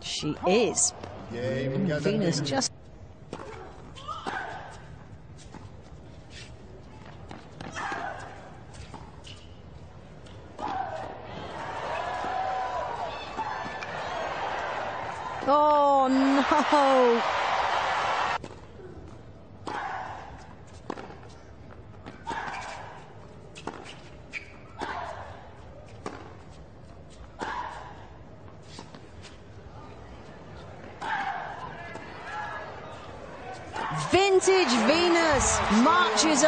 She is. Game Venus just. Oh no! Vintage Venus marches